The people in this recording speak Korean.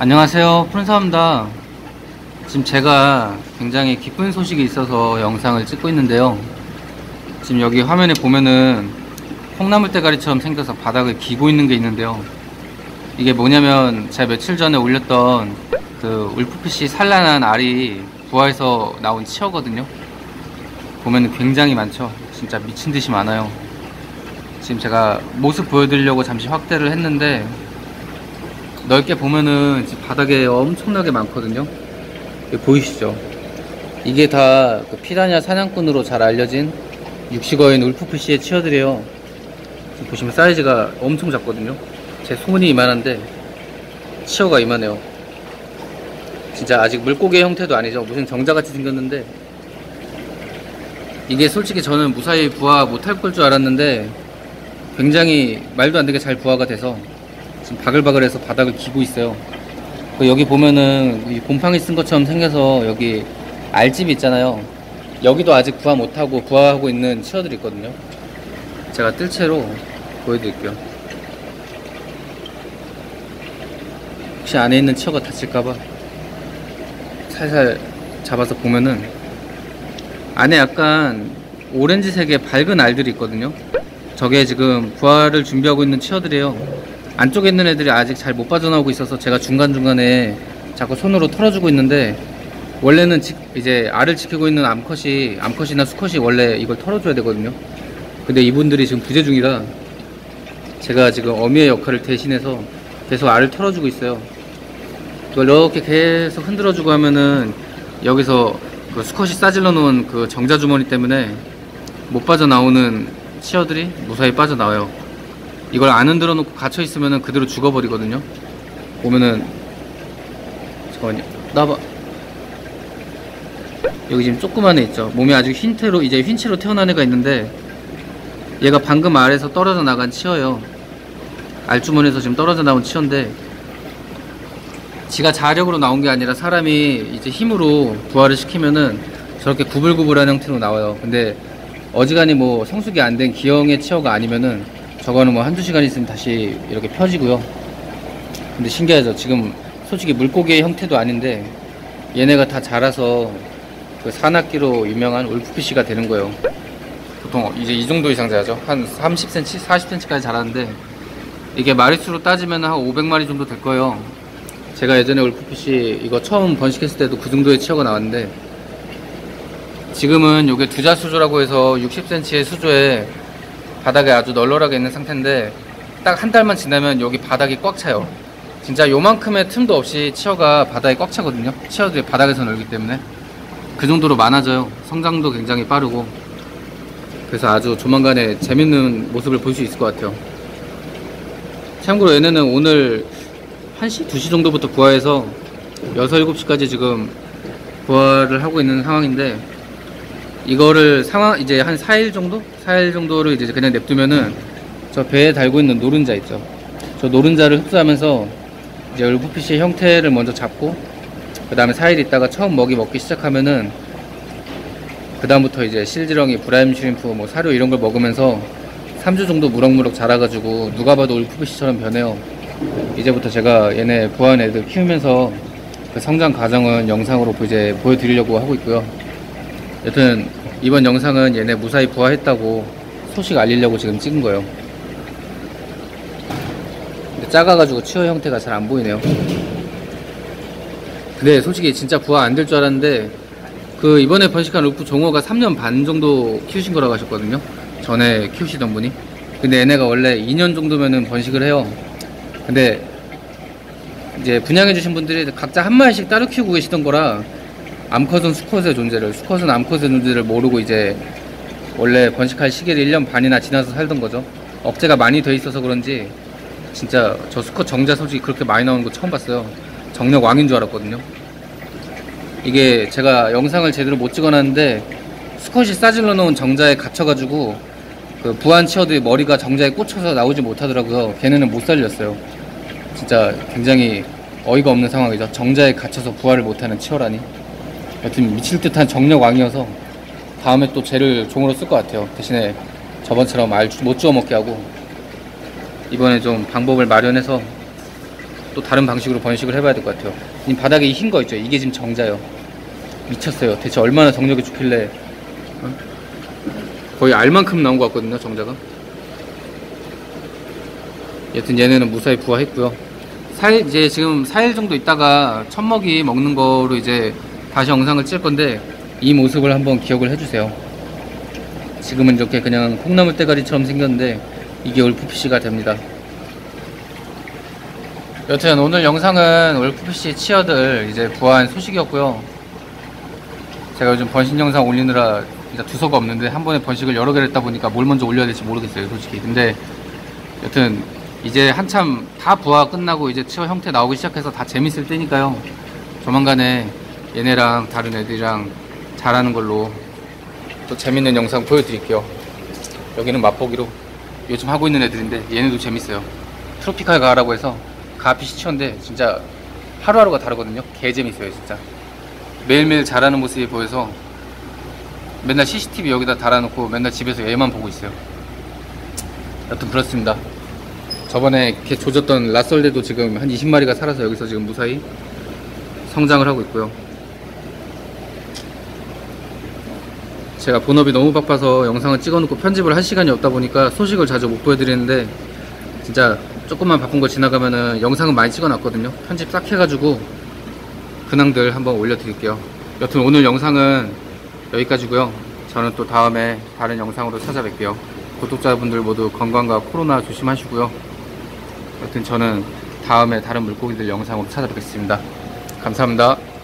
안녕하세요. 푸른사입니다. 지금 제가 굉장히 기쁜 소식이 있어서 영상을 찍고 있는데요. 지금 여기 화면에 보면은 콩나물 대가리처럼 생겨서 바닥을 기고 있는 게 있는데요. 이게 뭐냐면 제가 며칠 전에 올렸던 그 울프피쉬 산란한 알이 부화해서 나온 치어거든요. 보면 굉장히 많죠. 진짜 미친듯이 많아요. 지금 제가 모습 보여드리려고 잠시 확대를 했는데 넓게 보면은 바닥에 엄청나게 많거든요. 보이시죠? 이게 다 그 피라냐 사냥꾼으로 잘 알려진 육식어인 울프피쉬의 치어들이에요. 보시면 사이즈가 엄청 작거든요. 제 손이 이만한데 치어가 이만해요. 진짜 아직 물고기의 형태도 아니죠. 무슨 정자같이 생겼는데 이게 솔직히 저는 무사히 부화 못할 걸 줄 알았는데 굉장히 말도 안 되게 잘 부화가 돼서 지금 바글바글해서 바닥을 기고 있어요. 그 여기 보면은 이 곰팡이 쓴 것처럼 생겨서 여기 알집이 있잖아요. 여기도 아직 부화 못하고 부화하고 있는 치어들이 있거든요. 제가 뜰 채로 보여드릴게요. 혹시 안에 있는 치어가 다칠까봐 살살 잡아서 보면은 안에 약간 오렌지색의 밝은 알들이 있거든요. 저게 지금 부화를 준비하고 있는 치어들이에요. 안쪽에 있는 애들이 아직 잘 못 빠져나오고 있어서 제가 중간중간에 자꾸 손으로 털어주고 있는데 원래는 지, 이제 알을 지키고 있는 암컷이 암컷이나 수컷이 원래 이걸 털어줘야 되거든요. 근데 이분들이 지금 부재 중이라 제가 지금 어미의 역할을 대신해서 계속 알을 털어주고 있어요. 이렇게 계속 흔들어주고 하면은 여기서 그 수컷이 싸질러 놓은 그 정자 주머니 때문에 못 빠져나오는 치어들이 무사히 빠져나와요 이걸 안 흔들어 놓고 갇혀 있으면 그대로 죽어버리거든요. 보면은 잠깐만요. 나봐. 여기 지금 조그만 애 있죠. 몸이 아주 흰태로 이제 흰채로 태어난 애가 있는데 얘가 방금 알에서 떨어져 나간 치어예요. 알주머니에서 지금 떨어져 나온 치어인데 지가 자력으로 나온 게 아니라 사람이 이제 힘으로 부활을 시키면은 저렇게 구불구불한 형태로 나와요. 근데 어지간히 뭐 성숙이 안 된 기형의 치어가 아니면은 저거는 뭐 한두 시간 있으면 다시 이렇게 펴지고요. 근데 신기하죠. 지금 솔직히 물고기의 형태도 아닌데 얘네가 다 자라서 그 산악기로 유명한 울프피쉬가 되는 거예요. 보통 이제 이 정도 이상 자라죠. 한 30cm 40cm까지 자라는데 이게 마리수로 따지면 한 500마리 정도 될 거예요. 제가 예전에 울프피쉬 이거 처음 번식했을 때도 그 정도의 치어가 나왔는데 지금은 이게 두자 수조라고 해서 60cm의 수조에 바닥에 아주 널널하게 있는 상태인데 딱 한 달만 지나면 여기 바닥이 꽉 차요. 진짜 요만큼의 틈도 없이 치어가 바닥에 꽉 차거든요. 치어들이 바닥에서 놀기 때문에. 그 정도로 많아져요. 성장도 굉장히 빠르고. 그래서 아주 조만간에 재밌는 모습을 볼 수 있을 것 같아요. 참고로 얘네는 오늘 1시, 2시 정도부터 부화해서 6, 7시까지 지금 부화를 하고 있는 상황인데 이거를 상황 이제 한 4일 정도? 4일 정도를 이제 그냥 냅두면은 저 배에 달고 있는 노른자 있죠. 저 노른자를 흡수하면서 이제 울프피쉬의 형태를 먼저 잡고 그 다음에 4일 있다가 처음 먹이 먹기 시작하면은 그 다음부터 이제 실지렁이, 브라임 슈림프, 뭐 사료 이런 걸 먹으면서 3주 정도 무럭무럭 자라가지고 누가 봐도 울프피쉬처럼 변해요. 이제부터 제가 얘네 부화한 애들 키우면서 그 성장 과정은 영상으로 이제 보여드리려고 하고 있고요. 여튼 이번 영상은 얘네 무사히 부화했다고 소식 알리려고 지금 찍은 거예요. 근데 작아가지고 치어 형태가 잘 안 보이네요. 근데 솔직히 진짜 부화 안 될 줄 알았는데 그 이번에 번식한 울프 종어가 3년 반 정도 키우신 거라고 하셨거든요. 전에 키우시던 분이. 근데 얘네가 원래 2년 정도면은 번식을 해요. 근데 이제 분양해 주신 분들이 각자 한 마리씩 따로 키우고 계시던 거라 암컷은 수컷의 존재를 수컷은 암컷의 존재를 모르고 이제 원래 번식할 시기를 1년 반이나 지나서 살던 거죠. 억제가 많이 돼 있어서 그런지 진짜 저 수컷 정자 솔직히 그렇게 많이 나오는 거 처음 봤어요. 정력 왕인 줄 알았거든요. 이게 제가 영상을 제대로 못 찍어놨는데 수컷이 싸질러 놓은 정자에 갇혀가지고 그 부한 치어들이 머리가 정자에 꽂혀서 나오지 못하더라고요. 걔네는 못 살렸어요. 진짜 굉장히 어이가 없는 상황이죠. 정자에 갇혀서 부활을 못하는 치어라니 여튼 미칠 듯한 정력왕이어서 다음에 또 쟤를 종으로 쓸 것 같아요 대신에 저번처럼 알 못 주워 먹게 하고 이번에 좀 방법을 마련해서 또또 다른 방식으로 번식을 해봐야 될 것 같아요. 이 바닥에 흰거 있죠? 이게 지금 정자예요. 미쳤어요. 대체 얼마나 정력이 좋길래 어? 거의 알만큼 나온 것 같거든요, 정자가. 여튼 얘네는 무사히 부화했고요. 4일, 이제 지금 4일 정도 있다가 첫 먹이 먹는 거로 이제 다시 영상을 찍을 건데 이 모습을 한번 기억을 해주세요. 지금은 이렇게 그냥 콩나물 대가리처럼 생겼는데 이게 울프피쉬가 됩니다. 여튼 오늘 영상은 울프피쉬 치어들 이제 부화한 소식이었고요. 제가 요즘 번식 영상 올리느라 두서가 없는데 한 번에 번식을 여러 개를 했다 보니까 뭘 먼저 올려야 될지 모르겠어요, 솔직히. 근데 여튼 이제 한참 다 부화 끝나고 이제 치어 형태 나오기 시작해서 다 재밌을 때니까요. 조만간에 얘네랑 다른 애들이랑 잘하는 걸로 또 재밌는 영상 보여드릴게요. 여기는 맛보기로 요즘 하고 있는 애들인데 얘네도 재밌어요. 트로피칼 가라고 해서 가피시 치어인데 진짜 하루하루가 다르거든요. 개 재밌어요, 진짜. 매일매일 잘하는 모습이 보여서 맨날 CCTV 여기다 달아놓고 맨날 집에서 얘만 보고 있어요. 여튼 그렇습니다. 저번에 개 조졌던 라썰대도 지금 한 20마리가 살아서 여기서 지금 무사히 성장을 하고 있고요. 제가 본업이 너무 바빠서 영상을 찍어놓고 편집을 할 시간이 없다 보니까 소식을 자주 못 보여드리는데 진짜 조금만 바쁜 거 지나가면은 영상은 많이 찍어놨거든요. 편집 싹 해가지고 근황들 한번 올려드릴게요. 여튼 오늘 영상은 여기까지고요. 저는 또 다음에 다른 영상으로 찾아뵐게요. 구독자분들 모두 건강과 코로나 조심하시고요. 여튼 저는 다음에 다른 물고기들 영상으로 찾아뵙겠습니다. 감사합니다.